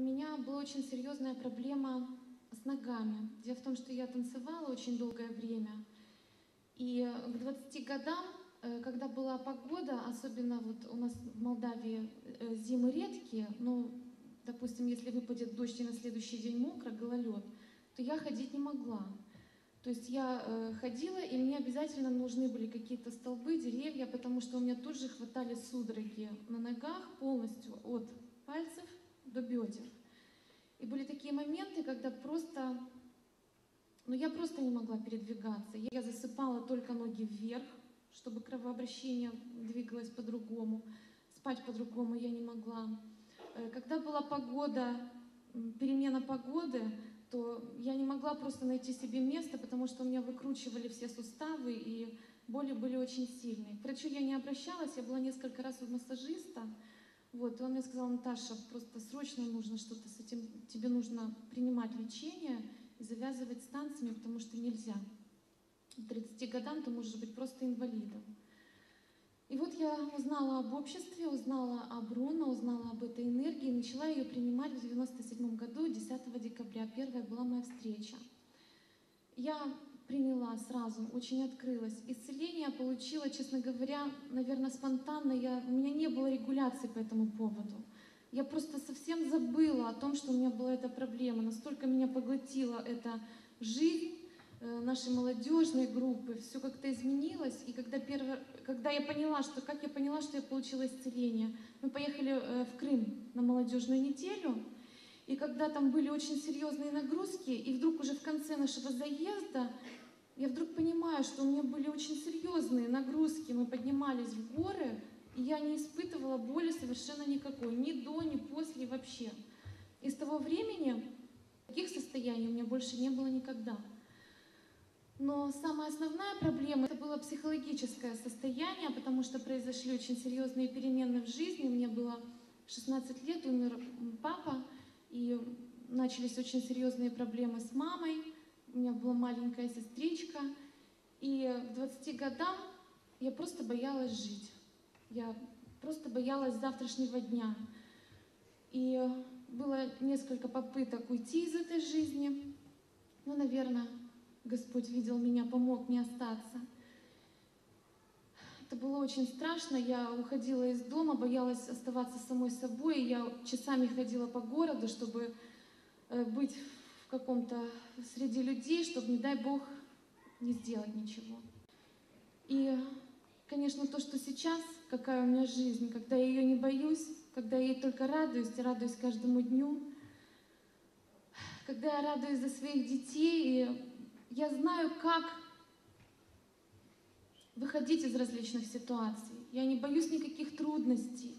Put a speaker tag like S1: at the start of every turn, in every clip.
S1: у меня была очень серьезная проблема с ногами. Дело в том, что я танцевала очень долгое время. И к 20 годам, э, когда была погода, особенно вот у нас в Молдавии э, зимы редкие, ну, допустим, если выпадет дождь и на следующий день мокро, гололед, то я ходить не могла. То есть я э, ходила, и мне обязательно нужны были какие-то столбы, деревья, потому что у меня тут же хватали судороги на ногах полностью от пальцев до бедер. И были такие моменты, когда просто, ну я просто не могла передвигаться. Я засыпала только ноги вверх, чтобы кровообращение двигалось по-другому. Спать по-другому я не могла. Э, когда была погода, перемена погоды, то я не могла просто найти себе место, потому что у меня выкручивали все суставы, и боли были очень сильные. К врачу я не обращалась, я была несколько раз у массажиста, вот, и он мне сказал, Наташа, просто срочно нужно что-то с этим, тебе нужно принимать лечение и завязывать с танцами, потому что нельзя. К 30 годам ты можешь быть просто инвалидом. И вот я узнала об обществе, узнала о Бруно, узнала об этой энергии, начала ее принимать в 97 году, 10 декабря. Первая была моя встреча. Я приняла сразу, очень открылась. Исцеление получила, честно говоря, наверное, спонтанно. Я, у меня не было регуляции по этому поводу. Я просто совсем забыла о том, что у меня была эта проблема. Настолько меня поглотила эта жизнь, Э, нашей молодежной группы, все как-то изменилось. И когда, первый, когда я поняла, что, как я поняла, что я получила исцеление, мы поехали э, в Крым на молодежную неделю, и когда там были очень серьезные нагрузки, и вдруг уже в конце нашего заезда я вдруг понимаю, что у меня были очень серьезные нагрузки, мы поднимались в горы, я не испытывала боли совершенно никакой, ни до, ни после вообще. И с того времени таких состояний у меня больше не было никогда. Но самая основная проблема это было психологическое состояние, потому что произошли очень серьезные перемены в жизни. Мне было 16 лет, умер папа, и начались очень серьезные проблемы с мамой. У меня была маленькая сестричка. И к 20 годам я просто боялась жить. Я просто боялась завтрашнего дня. И было несколько попыток уйти из этой жизни. Ну, наверное, Господь видел меня, помог мне остаться. Это было очень страшно. Я уходила из дома, боялась оставаться самой собой. Я часами ходила по городу, чтобы э, быть в каком-то среди людей, чтобы, не дай Бог, не сделать ничего. И, конечно, то, что сейчас, какая у меня жизнь, когда я ее не боюсь, когда я ей только радуюсь и радуюсь каждому дню, когда я радуюсь за своих детей и я знаю, как выходить из различных ситуаций. Я не боюсь никаких трудностей.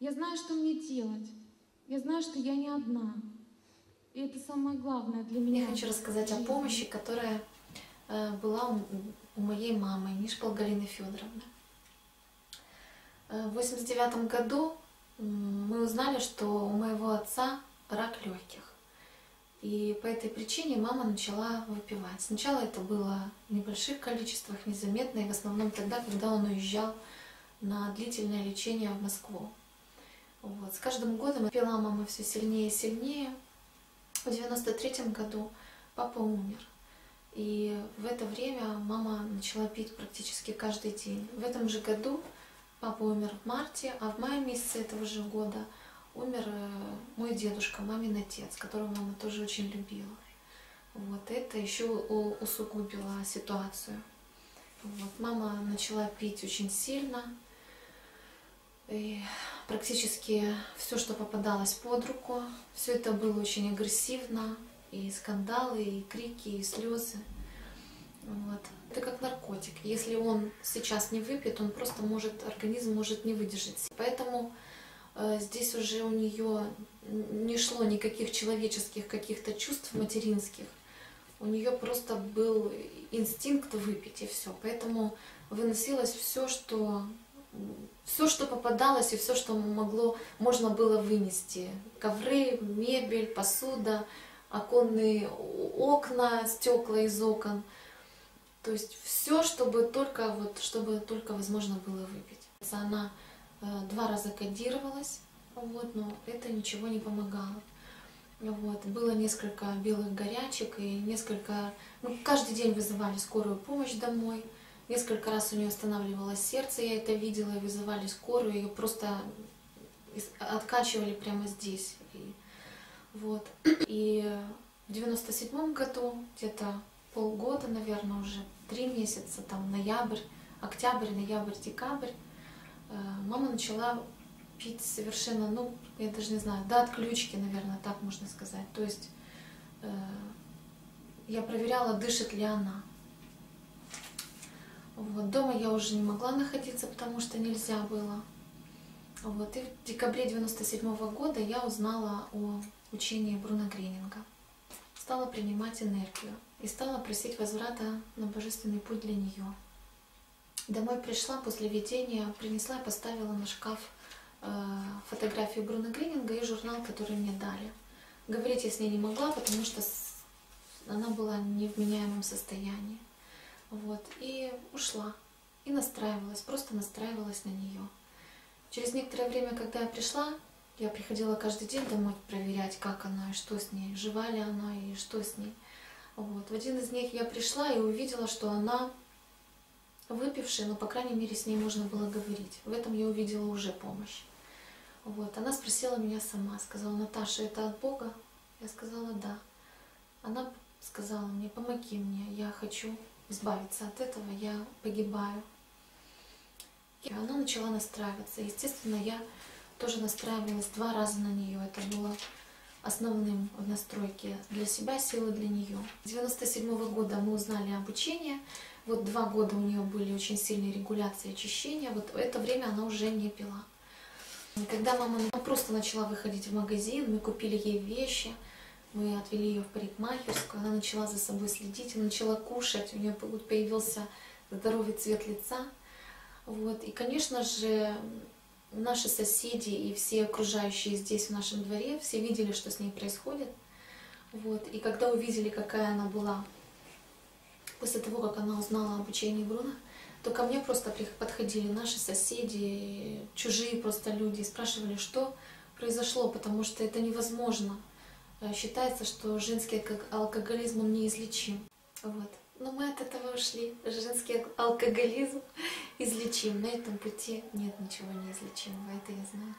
S1: Я знаю, что мне делать. Я знаю, что я не одна. И это самое главное для меня.
S2: Я хочу рассказать о помощи, которая э, была у моей мамы, Нишпал Галины Федоровны. Э, в 89 году мы узнали, что у моего отца рак легких. И по этой причине мама начала выпивать. Сначала это было в небольших количествах, незаметно, и в основном тогда, когда он уезжал на длительное лечение в Москву. Вот. С каждым годом пила мама все сильнее и сильнее. В 93 году папа умер. И в это время мама начала пить практически каждый день. В этом же году папа умер в марте, а в мае месяце этого же года – умер э, мой дедушка, мамин отец, которого мама тоже очень любила. Вот это еще усугубило ситуацию. Вот. Мама начала пить очень сильно. И практически все, что попадалось под руку, все это было очень агрессивно. И скандалы, и крики, и слезы. Вот. Это как наркотик. Если он сейчас не выпьет, он просто может, организм может не выдержать. Поэтому Э, здесь уже у нее не шло никаких человеческих каких-то чувств материнских. У нее просто был инстинкт выпить и все. Поэтому выносилось все, что все, что попадалось и все, что могло, можно было вынести. Ковры, мебель, посуда, оконные окна, стекла из окон. То есть все, чтобы только, вот, чтобы только возможно было выпить. Она Э, два раза кодировалась, вот, но это ничего не помогало. Вот. Было несколько белых горячек и несколько... Ну, каждый день вызывали скорую помощь домой. Несколько раз у нее останавливалось сердце, я это видела, вызывали скорую, ее просто откачивали прямо здесь. И, вот. И в девяносто седьмом году, где-то полгода, наверное, уже три месяца, там ноябрь, октябрь, ноябрь, декабрь, э, мама начала пить совершенно, ну, я даже не знаю, до отключки, наверное, так можно сказать. То есть э, я проверяла, дышит ли она. Вот. Дома я уже не могла находиться, потому что нельзя было. Вот. И в декабре 97 -го года я узнала о учении Бруно Грининга. Стала принимать энергию и стала просить возврата на божественный путь для нее. Домой пришла после видения, принесла и поставила на шкаф Э, фотографию Бруно Грининга и журнал, который мне дали. Говорить я с ней не могла, потому что она была не в меняемом состоянии. Вот. И ушла. И настраивалась, просто настраивалась на нее. Через некоторое время, когда я пришла, я приходила каждый день домой проверять, как она и что с ней, жива ли она и что с ней. Вот. В один из них я пришла и увидела, что она выпившая, но, по крайней мере, с ней можно было говорить. В этом я увидела уже помощь. Вот. Она спросила меня сама, сказала, Наташа, это от Бога? Я сказала, да. Она сказала мне, помоги мне, я хочу избавиться от этого, я погибаю. И она начала настраиваться. Естественно, я тоже настраивалась два раза на нее. Это было основным в настройке для себя, силы для нее. С 97 -го года мы узнали обучение. Вот два года у нее были очень сильные регуляции очищения. Вот в это время она уже не пила. Когда мама просто начала выходить в магазин, мы купили ей вещи, мы отвели ее в парикмахерскую, она начала за собой следить, начала кушать, у нее появился здоровый цвет лица. Вот. И, конечно же, наши соседи и все окружающие здесь, в нашем дворе, все видели, что с ней происходит. Вот. И когда увидели, какая она была после того, как она узнала об обучении Бруно, то ко мне просто подходили наши соседи, чужие просто люди, и спрашивали, что произошло, потому что это невозможно. Э, считается, что женский алкоголизм он неизлечим. Вот. Но мы от этого ушли. Женский алкоголизм излечим. На этом пути нет ничего неизлечимого, это я знаю.